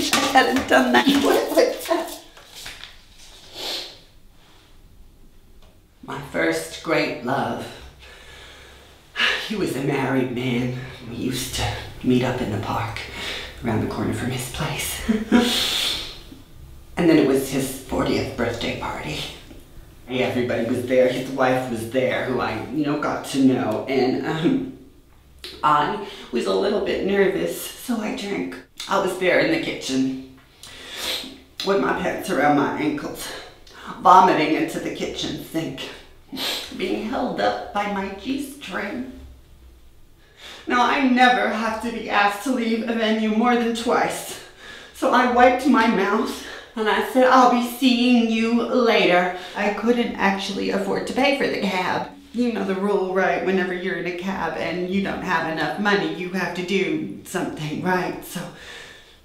hadn't done that. What was that? My first great love. He was a married man. We used to meet up in the park around the corner from his place. and then it was his 40th birthday party. Everybody was there. His wife was there, who I, you know, got to know. And um, I was a little bit nervous, so I drank. I was there in the kitchen with my pants around my ankles, vomiting into the kitchen sink, being held up by my G-string. Now, I never have to be asked to leave a venue more than twice. So I wiped my mouth and I said, I'll be seeing you later. I couldn't actually afford to pay for the cab. You know the rule, right? Whenever you're in a cab and you don't have enough money, you have to do something, right? So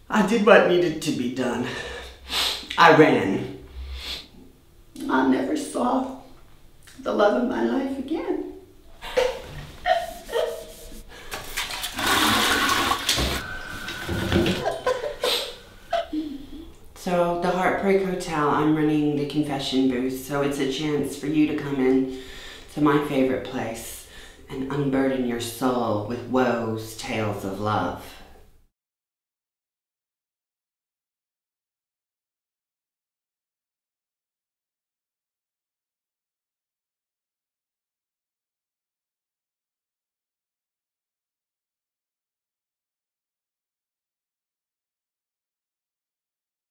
I did what needed to be done. I ran. I never saw the love of my life again. So the Heartbreak Hotel, I'm running the confession booth, so it's a chance for you to come in to my favorite place and unburden your soul with woe's tales of love.